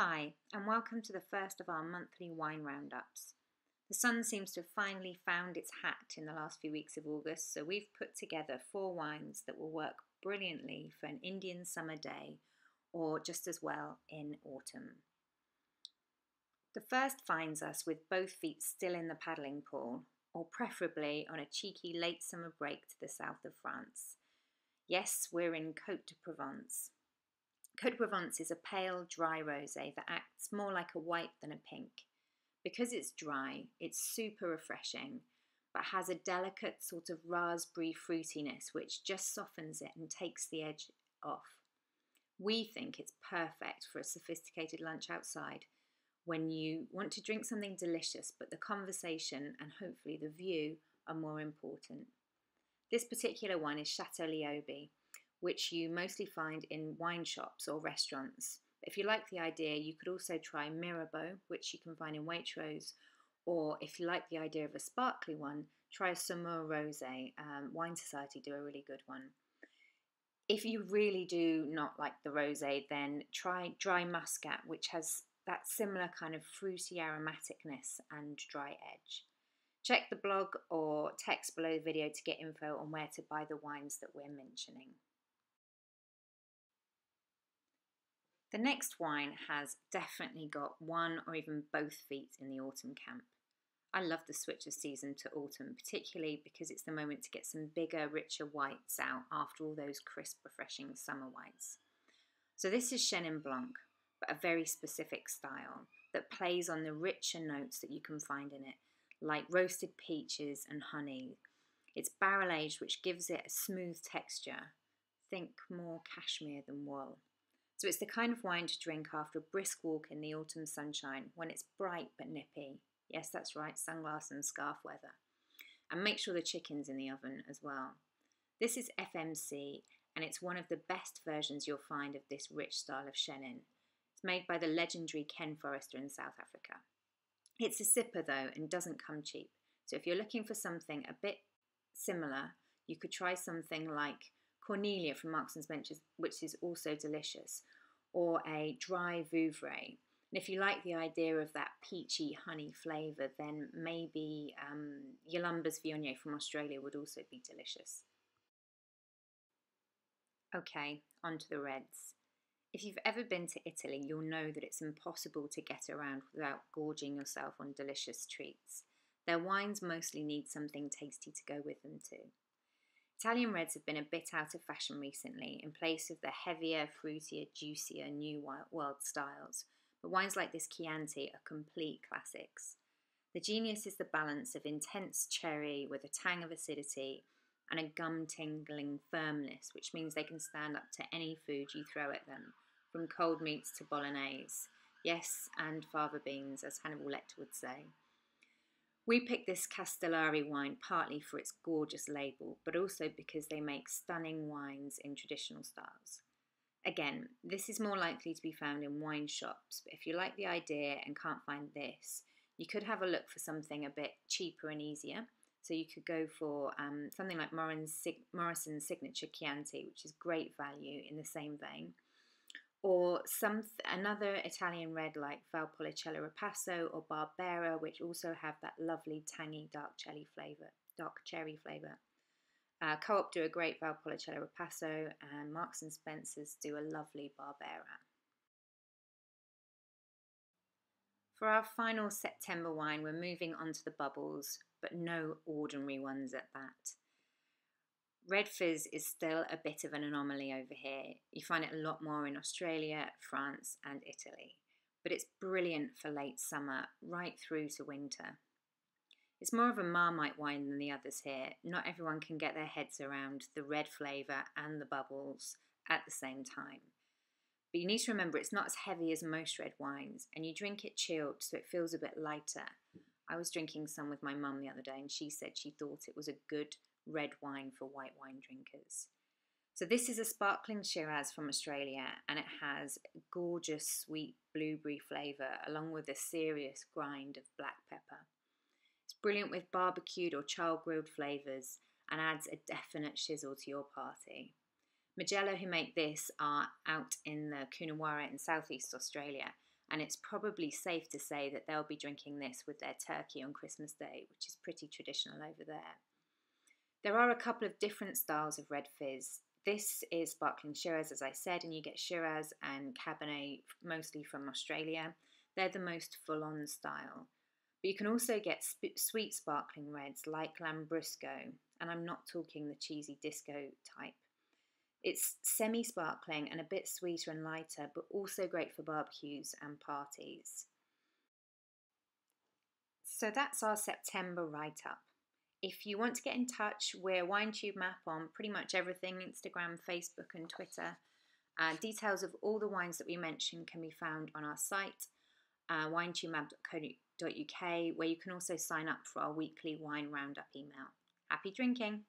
Hi, and welcome to the first of our monthly wine roundups. The sun seems to have finally found its hat in the last few weeks of August, so we've put together four wines that will work brilliantly for an Indian summer day or just as well in autumn. The first finds us with both feet still in the paddling pool, or preferably on a cheeky late summer break to the south of France. Yes, we're in Côte de Provence. Côte de Provence is a pale, dry rosé that acts more like a white than a pink. Because it's dry, it's super refreshing, but has a delicate sort of raspberry fruitiness which just softens it and takes the edge off. We think it's perfect for a sophisticated lunch outside when you want to drink something delicious, but the conversation and hopefully the view are more important. This particular one is Chateau Léoube which you mostly find in wine shops or restaurants. If you like the idea, you could also try Mirabeau, which you can find in Waitrose, or if you like the idea of a sparkly one, try a Saumur Rosé. Um, wine Society do a really good one. If you really do not like the rosé, then try dry muscat, which has that similar kind of fruity aromaticness and dry edge. Check the blog or text below the video to get info on where to buy the wines that we're mentioning. The next wine has definitely got one or even both feet in the autumn camp. I love the switch of season to autumn, particularly because it's the moment to get some bigger, richer whites out after all those crisp, refreshing summer whites. So, this is Chenin Blanc, but a very specific style that plays on the richer notes that you can find in it, like roasted peaches and honey. It's barrel aged, which gives it a smooth texture. Think more cashmere than wool. So it's the kind of wine to drink after a brisk walk in the autumn sunshine when it's bright but nippy. Yes, that's right, sunglasses and scarf weather. And make sure the chicken's in the oven as well. This is FMC and it's one of the best versions you'll find of this rich style of Chenin. It's made by the legendary Ken Forrester in South Africa. It's a sipper though and doesn't come cheap. So if you're looking for something a bit similar, you could try something like Cornelia from Marks and Spencer's, which is also delicious, or a dry Vouvray. And if you like the idea of that peachy honey flavour, then maybe um, Yalumba's Viognier from Australia would also be delicious. Okay, on to the reds. If you've ever been to Italy, you'll know that it's impossible to get around without gorging yourself on delicious treats. Their wines mostly need something tasty to go with them too. Italian reds have been a bit out of fashion recently in place of the heavier, fruitier, juicier New World styles, but wines like this Chianti are complete classics. The genius is the balance of intense cherry with a tang of acidity and a gum tingling firmness, which means they can stand up to any food you throw at them, from cold meats to bolognese. Yes, and fava beans, as Hannibal Lecter would say. We picked this Castellari wine partly for its gorgeous label, but also because they make stunning wines in traditional styles. Again, this is more likely to be found in wine shops, but if you like the idea and can't find this, you could have a look for something a bit cheaper and easier. So you could go for um, something like Morrison's Signature Chianti, which is great value in the same vein or some another Italian red like Valpolicella Ripasso or Barbera, which also have that lovely tangy dark cherry flavour. Dark cherry flavour. Uh, Co-op do a great Valpolicella Ripasso, and Marks and Spencers do a lovely Barbera. For our final September wine, we're moving on to the bubbles, but no ordinary ones at that. Red fizz is still a bit of an anomaly over here. You find it a lot more in Australia, France, and Italy. But it's brilliant for late summer, right through to winter. It's more of a marmite wine than the others here. Not everyone can get their heads around the red flavour and the bubbles at the same time. But you need to remember it's not as heavy as most red wines, and you drink it chilled so it feels a bit lighter. I was drinking some with my mum the other day, and she said she thought it was a good red wine for white wine drinkers. So this is a sparkling Shiraz from Australia and it has gorgeous sweet blueberry flavour along with a serious grind of black pepper. It's brilliant with barbecued or char grilled flavours and adds a definite shizzle to your party. Majella, who make this, are out in the Coonawarra in southeast Australia and it's probably safe to say that they'll be drinking this with their turkey on Christmas Day, which is pretty traditional over there. There are a couple of different styles of red fizz. This is sparkling Shiraz, as I said, and you get Shiraz and Cabernet mostly from Australia. They're the most full on style. But you can also get sp- sweet sparkling reds like Lambrusco, and I'm not talking the cheesy disco type. It's semi sparkling and a bit sweeter and lighter, but also great for barbecues and parties. So that's our September write up. If you want to get in touch, we're WineTube Map on pretty much everything Instagram, Facebook, and Twitter. Uh, details of all the wines that we mentioned can be found on our site, uh, winetubemap.co.uk, where you can also sign up for our weekly wine roundup email. Happy drinking!